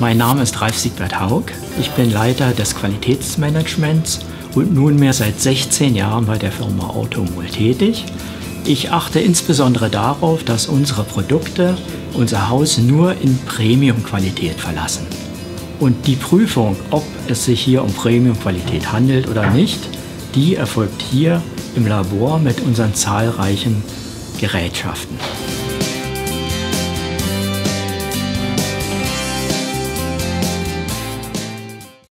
Mein Name ist Ralf Siegbert Haug. Ich bin Leiter des Qualitätsmanagements und nunmehr seit 16 Jahren bei der Firma Automol tätig. Ich achte insbesondere darauf, dass unsere Produkte unser Haus nur in Premium-Qualität verlassen. Und die Prüfung, ob es sich hier um Premium-Qualität handelt oder nicht, die erfolgt hier im Labor mit unseren zahlreichen Gerätschaften.